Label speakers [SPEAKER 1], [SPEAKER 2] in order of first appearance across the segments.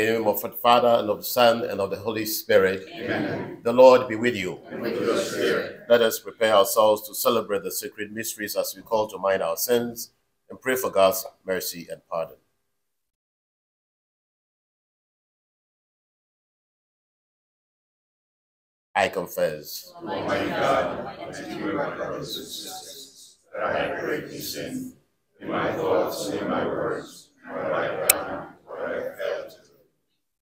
[SPEAKER 1] In the name of the Father, and of the Son, and of the Holy Spirit.
[SPEAKER 2] Amen.
[SPEAKER 1] The Lord be with you.
[SPEAKER 2] And with your spirit.
[SPEAKER 1] Let us prepare ourselves to celebrate the sacred mysteries as we call to mind our sins and pray for God's mercy and pardon. I confess.
[SPEAKER 2] Almighty God, and you, my brothers and sisters, that I have greatly sinned in my thoughts and in my words, what I have done, what I have failed to do.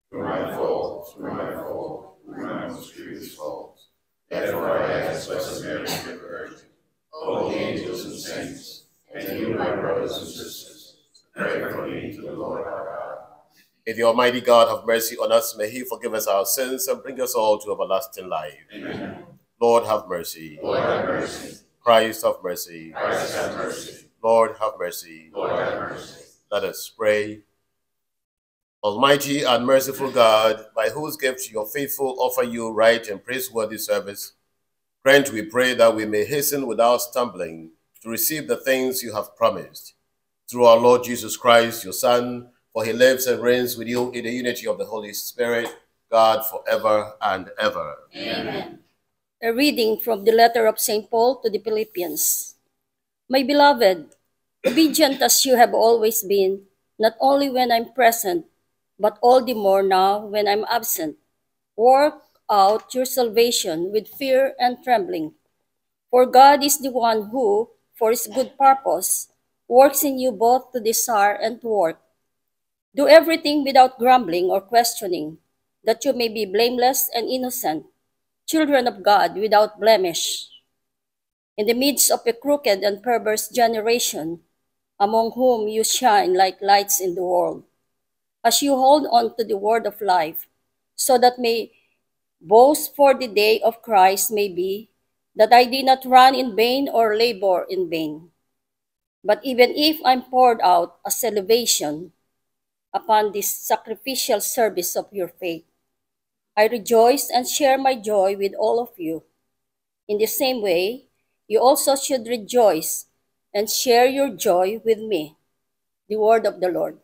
[SPEAKER 2] Through my fault, through my fault, through my most grievous fault. Therefore I ask Blessed Mary, the Virgin, all the angels and saints, and you, my brothers and sisters, pray for me to the Lord our God.
[SPEAKER 1] May the Almighty God have mercy on us. May He forgive us our sins and bring us all to everlasting life.
[SPEAKER 2] Amen.
[SPEAKER 1] Lord, have mercy.
[SPEAKER 2] Lord have mercy.
[SPEAKER 1] Christ, have mercy.
[SPEAKER 2] Christ have mercy.
[SPEAKER 1] Lord, have mercy.
[SPEAKER 2] Lord have mercy.
[SPEAKER 1] Let us pray. Almighty and merciful God, by whose gift your faithful offer you right and praiseworthy service, grant, we pray, that we may hasten without stumbling to receive the things you have promised. Through our Lord Jesus Christ, your Son, for he lives and reigns with you in the unity of the Holy Spirit, God, forever and ever.
[SPEAKER 3] Amen. A reading from the letter of St. Paul to the Philippians. My beloved, obedient as you have always been, not only when I'm present, but all the more now when I'm absent. Work out your salvation with fear and trembling. For God is the one who, for his good purpose, works in you both to desire and to work. Do everything without grumbling or questioning, that you may be blameless and innocent, children of God without blemish. In the midst of a crooked and perverse generation, among whom you shine like lights in the world, as you hold on to the word of life, so that may boast for the day of Christ may be that I did not run in vain or labor in vain. But even if I'm poured out as salvation upon this sacrificial service of your faith, I rejoice and share my joy with all of you. In the same way, you also should rejoice and share your joy with me. The word of the Lord.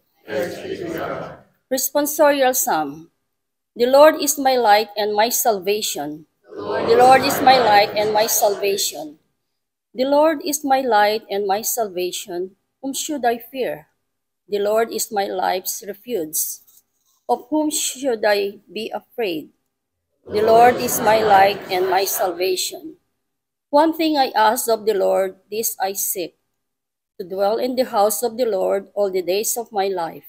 [SPEAKER 3] Responsorial Psalm. The Lord is my light and my salvation. The Lord is my light and my salvation. The Lord is my light and my salvation. Whom should I fear? The Lord is my life's refuge. Of whom should I be afraid? The Lord is my light and my salvation. One thing I ask of the Lord, this I seek, to dwell in the house of the Lord all the days of my life,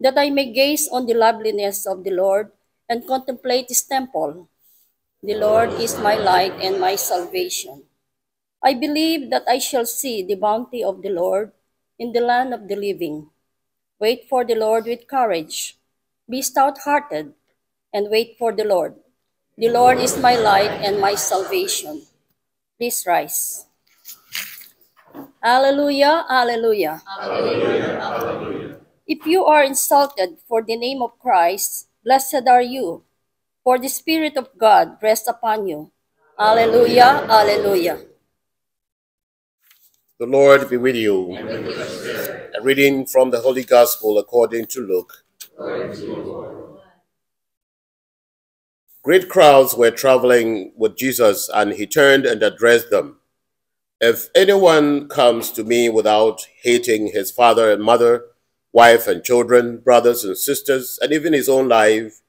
[SPEAKER 3] that I may gaze on the loveliness of the Lord and contemplate his temple. The Lord is my light and my salvation. I believe that I shall see the bounty of the Lord in the land of the living. Wait for the Lord with courage. Be stout hearted and wait for the Lord. The Lord is my light and my salvation. Please rise. Alleluia, alleluia.
[SPEAKER 2] Hallelujah. Hallelujah.
[SPEAKER 3] If you are insulted for the name of Christ, blessed are you, for the Spirit of God rests upon you. Alleluia, alleluia.
[SPEAKER 1] The Lord be with you. A reading from the Holy Gospel according to Luke. Great crowds were traveling with Jesus, and he turned and addressed them. If anyone comes to me without hating his father and mother, wife and children, brothers and sisters, and even his own life,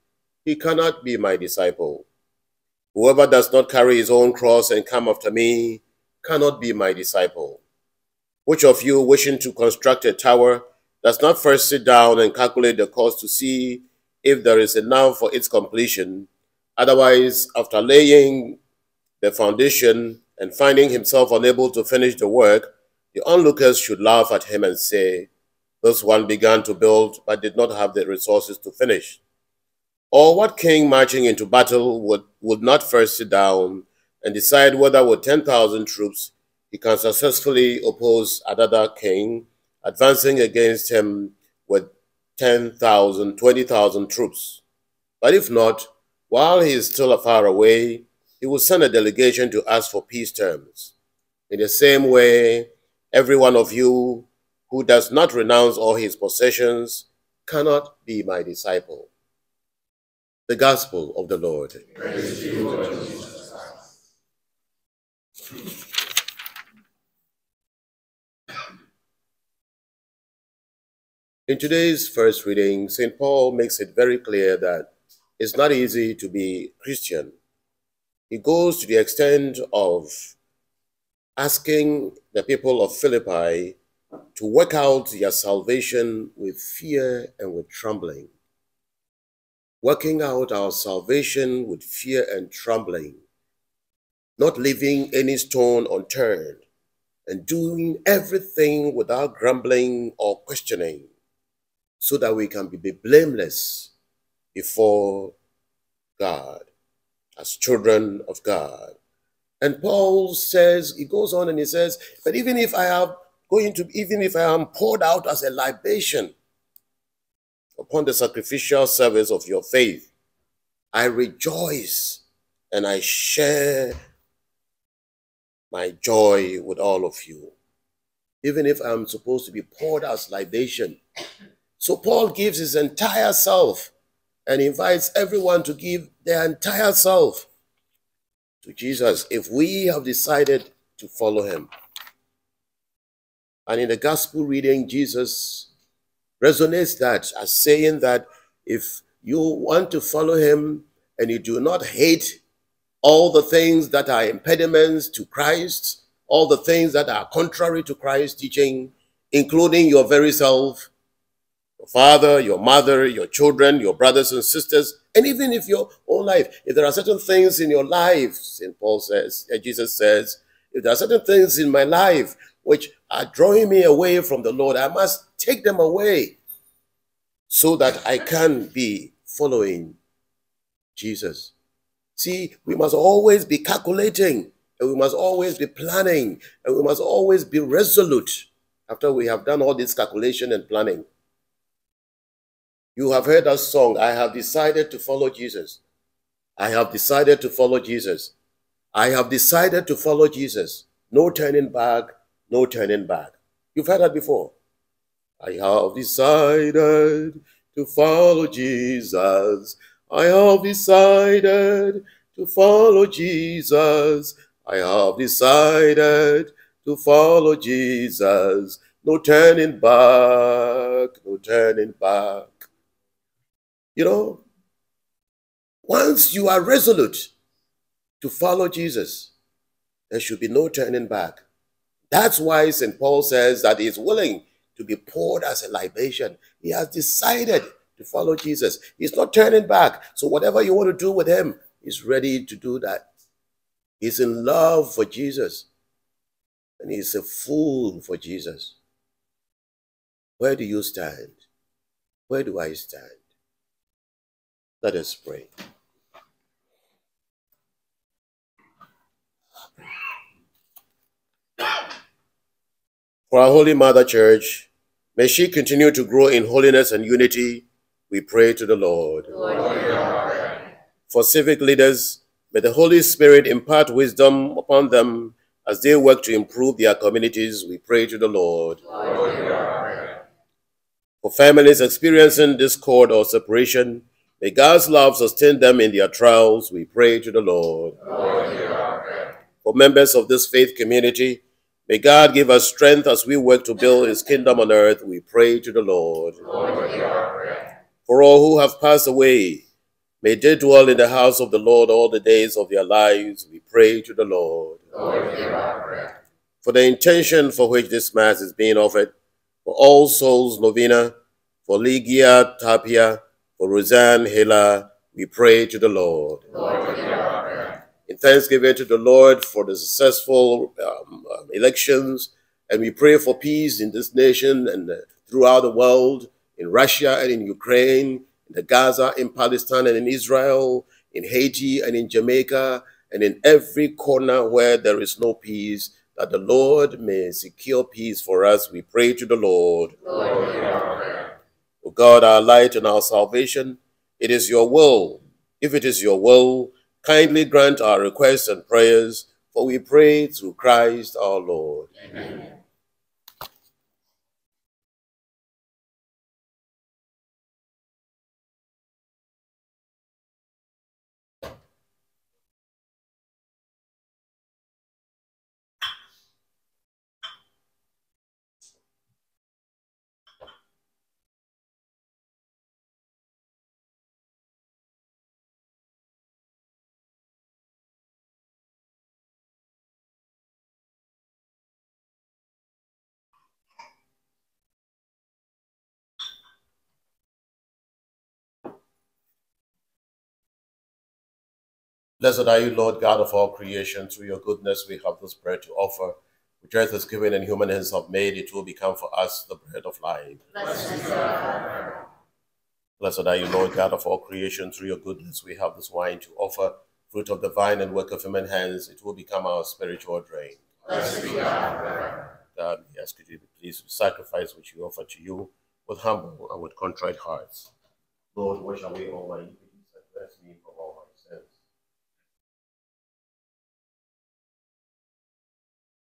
[SPEAKER 1] he cannot be my disciple. Whoever does not carry his own cross and come after me cannot be my disciple. Which of you, wishing to construct a tower, does not first sit down and calculate the cost to see if there is enough for its completion? Otherwise, after laying the foundation and finding himself unable to finish the work, the onlookers should laugh at him and say, This one began to build but did not have the resources to finish. Or what king marching into battle would, would not first sit down and decide whether with 10,000 troops he can successfully oppose another king advancing against him with 10,000, 20,000 troops. But if not, while he is still far away, he will send a delegation to ask for peace terms. In the same way, every one of you who does not renounce all his possessions cannot be my disciple. The Gospel of the Lord. In today's first reading, St. Paul makes it very clear that it's not easy to be Christian. He goes to the extent of asking the people of Philippi to work out their salvation with fear and with trembling. Working out our salvation with fear and trembling, not leaving any stone unturned, and doing everything without grumbling or questioning, so that we can be blameless before God as children of God. And Paul says, he goes on and he says, but even if I have going to, even if I am poured out as a libation upon the sacrificial service of your faith, I rejoice and I share my joy with all of you, even if I'm supposed to be poured as libation. So Paul gives his entire self and invites everyone to give their entire self to Jesus if we have decided to follow him. And in the gospel reading, Jesus resonates that as saying that if you want to follow him and you do not hate all the things that are impediments to Christ, all the things that are contrary to Christ's teaching, including your very self, your father, your mother, your children, your brothers and sisters, and even if your own life, if there are certain things in your life, St. Paul says, eh, Jesus says, if there are certain things in my life which are drawing me away from the Lord, I must take them away so that I can be following Jesus. See, we must always be calculating and we must always be planning and we must always be resolute after we have done all this calculation and planning. You have heard that song, I have decided to follow Jesus. I have decided to follow Jesus. I have decided to follow Jesus. No turning back, no turning back. You've heard that before. I have decided to follow Jesus. I have decided to follow Jesus. I have decided to follow Jesus. No turning back, no turning back. You know, once you are resolute to follow Jesus, there should be no turning back. That's why St. Paul says that he is willing to be poured as a libation. He has decided to follow Jesus. He's not turning back. So whatever you want to do with him, he's ready to do that. He's in love for Jesus. And he's a fool for Jesus. Where do you stand? Where do I stand? Let us pray. For our Holy Mother Church, may she continue to grow in holiness and unity, we pray to the Lord. Lord For civic leaders, may the Holy Spirit impart wisdom upon them as they work to improve their communities, we pray to the Lord. Lord For families experiencing discord or separation, May God's love sustain them in their trials, we pray to the Lord. For members of this faith community, may God give us strength as we work to build his kingdom on earth, we pray to the Lord. For all who have passed away, may they dwell in the house of the Lord all the days of their lives, we pray to the Lord. Lord For the intention for which this Mass is being offered, for all souls novena, for Ligia Tapia, for Roseanne Hila, we pray to the Lord. Lord in thanksgiving to the Lord for the successful um, um, elections, and we pray for peace in this nation and uh, throughout the world, in Russia and in Ukraine, in the Gaza, in Palestine and in Israel, in Haiti and in Jamaica, and in every corner where there is no peace, that the Lord may secure peace for us. We pray to the Lord. Lord God, our light and our salvation, it is your will. If it is your will, kindly grant our requests and prayers, for we pray through Christ our Lord. Amen. Blessed are you, Lord God of all creation. Through your goodness, we have this bread to offer, which earth has given and human hands have made. It will become for us the bread of life. Blessed are you, Lord God of all creation. Through your goodness, we have this wine to offer, fruit of the vine and work of human hands. It will become our spiritual drink.
[SPEAKER 2] Blessed God.
[SPEAKER 1] God, we ask you to be pleased with sacrifice which we offer to you with humble and with contrite hearts. Lord, wash away all my iniquities and cleanse me from all my sins.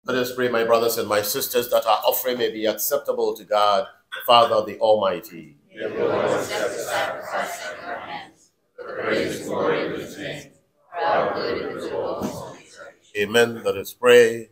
[SPEAKER 1] Let us pray, my brothers and my sisters, that our offering may be acceptable to God, the Father, the Almighty.
[SPEAKER 2] May the Lord accept the sacrifice at your hands, for the praise and glory of his name, for our good and the Holy
[SPEAKER 1] Amen. Let us pray.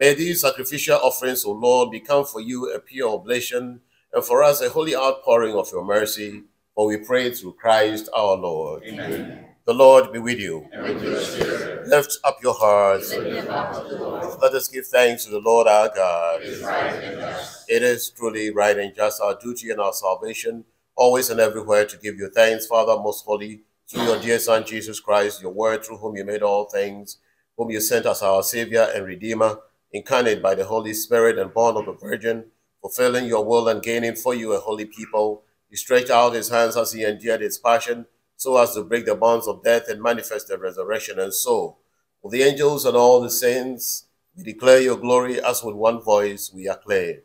[SPEAKER 1] May these sacrificial offerings, O Lord, become for you a pure oblation, and for us a holy outpouring of your mercy. For we pray through Christ our Lord.
[SPEAKER 2] Amen.
[SPEAKER 1] The Lord be with you.
[SPEAKER 2] With
[SPEAKER 1] Lift up your hearts.
[SPEAKER 2] up.
[SPEAKER 1] Let us give thanks to the Lord our God.
[SPEAKER 2] It is right.
[SPEAKER 1] It is truly right and just our duty and our salvation, always and everywhere to give you thanks, Father most holy, through your dear Son Jesus Christ, your word through whom you made all things, whom you sent as our Savior and Redeemer, incarnate by the Holy Spirit and born of the Virgin, fulfilling your will and gaining for you a holy people. He stretched out his hands as he endured his passion, so as to break the bonds of death and manifest the resurrection. And so, with the angels and all the saints, we declare your glory as with one voice we acclaim.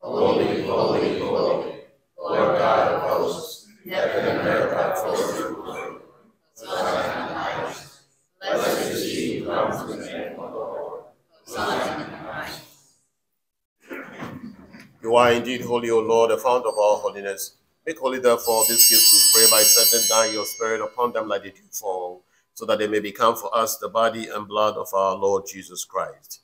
[SPEAKER 2] Holy, holy, holy, Lord God of hosts, heaven and earth are full of your glory. In the highest. Blessed is he who comes in the name of the Lord. In the highest.
[SPEAKER 1] You are indeed holy, O Lord, the fount of all holiness. Make holy, therefore, these gifts, we pray, by sending down your Spirit upon them like the dew fall, so that they may become for us the body and blood of our Lord Jesus Christ.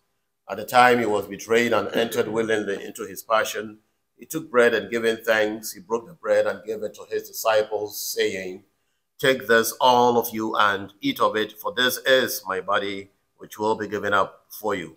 [SPEAKER 1] At the time he was betrayed and entered willingly into his passion, he took bread and giving thanks, he broke the bread and gave it to his disciples, saying, Take this, all of you, and eat of it, for this is my body, which will be given up for you.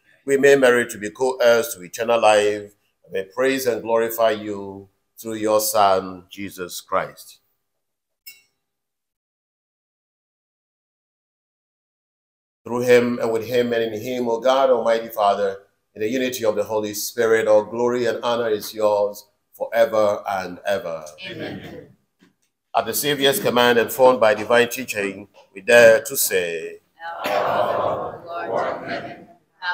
[SPEAKER 1] we may merit to be co-heirs to eternal life, and may praise and glorify you through your Son, Jesus Christ. Through him and with him and in him, O God, Almighty Father, in the unity of the Holy Spirit, all glory and honor is yours forever and ever.
[SPEAKER 2] Amen.
[SPEAKER 1] At the Savior's command and formed by divine teaching, we dare to say,
[SPEAKER 2] Our art in heaven,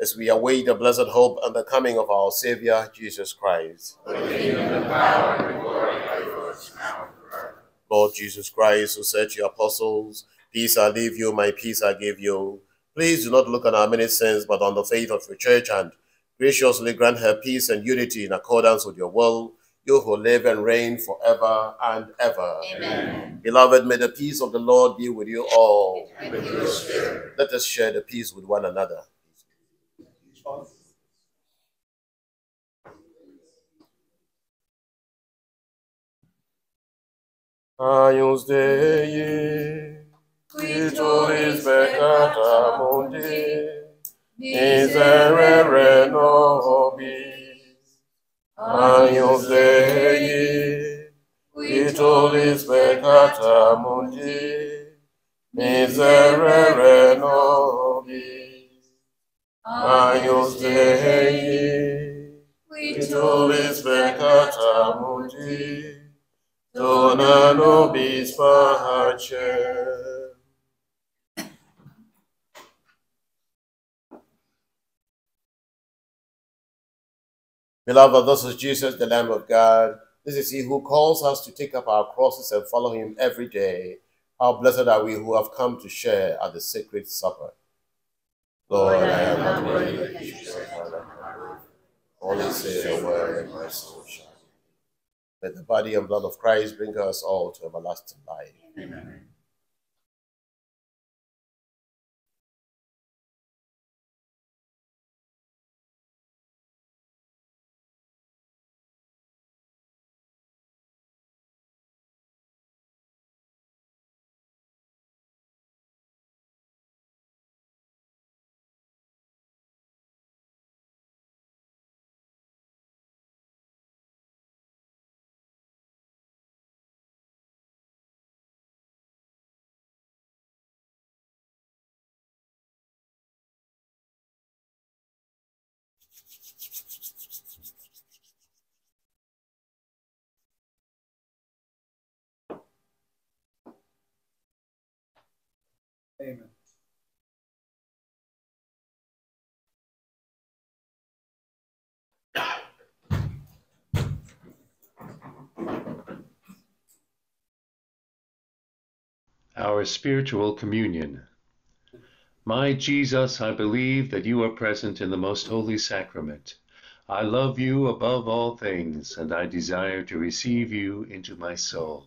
[SPEAKER 1] as we await the blessed hope and the coming of our Savior, Jesus Christ. Lord Jesus Christ, who said to your apostles, Peace I leave you, my peace I give you. Please do not look on our many sins, but on the faith of your church, and graciously grant her peace and unity in accordance with your will, you who live and reign forever and ever.
[SPEAKER 3] Amen.
[SPEAKER 1] Beloved, may the peace of the Lord be with you all.
[SPEAKER 3] With.
[SPEAKER 1] Let us share the peace with one another. Agnus Dei, qui tollis peccata mundi, miserere nobis. Agnus Dei, qui tollis peccata mundi, miserere nobis. Agnus Dei, qui tollis peccata mundi, dona nobis pacem. Beloved, this is Jesus, the Lamb of God. This is He who calls us to take up our crosses and follow Him every day. How blessed are we who have come to share at the sacred supper. Lord, I am not worthy that you should enter my roof. Only say a word, and my soul shall. Let the body and blood of Christ bring us all to everlasting life.
[SPEAKER 2] Amen. Amen.
[SPEAKER 4] Our spiritual communion. My Jesus, I believe that you are present in the most holy sacrament. I love you above all things, and I desire to receive you into my soul.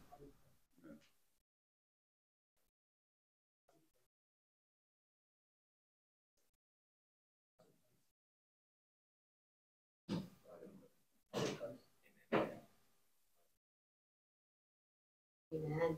[SPEAKER 3] Amen.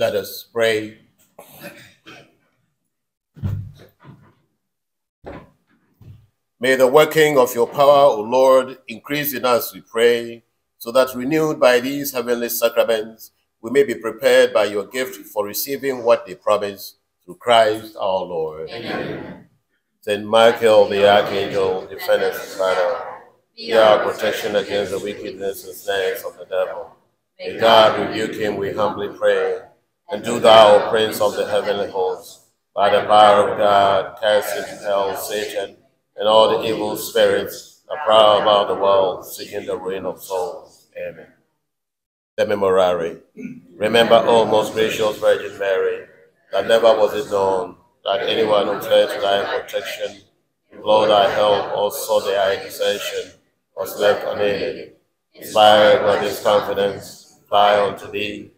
[SPEAKER 1] Let us pray. May the working of your power, O Lord, increase in us, we pray, so that renewed by these heavenly sacraments, we may be prepared by your gift for receiving what they promise through Christ our Lord.
[SPEAKER 2] Amen.
[SPEAKER 1] Saint Michael the Archangel, defend us, Father. Be our protection against the wickedness and snares of the devil. May God rebuke him, we humbly pray. And do thou, o Prince of the heavenly hosts, by the power of God, cast into hell Satan and all the evil spirits that prowl about the world, seeking the ruin of souls. Amen. The Memorare. Remember, O most gracious Virgin Mary, that never was it known that anyone who fled to thy protection, implored thy help, or sought thy intercession, was left unaided. Inspired by this confidence, fly unto thee,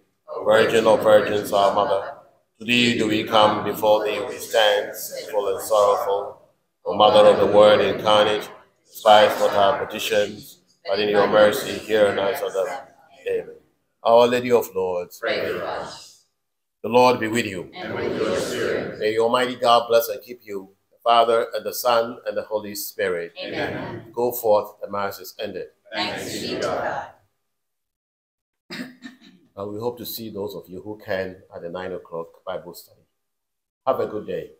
[SPEAKER 1] Virgin of Virgins, our Mother. To thee do we come, before thee we stand, sinful and sorrowful. O Mother of the Word incarnate, despise not our petitions, but in your mercy hear and answer them. Amen. Our Lady of Lourdes,
[SPEAKER 2] Pray for us.
[SPEAKER 1] the Lord be with you.
[SPEAKER 2] And with your spirit.
[SPEAKER 1] May Almighty God bless and keep you, the Father and the Son and the Holy Spirit.
[SPEAKER 2] Amen.
[SPEAKER 1] Go forth, the Mass is ended.
[SPEAKER 2] Thanks be to God.
[SPEAKER 1] And we hope to see those of you who can at the 9 o'clock Bible study. Have a good day.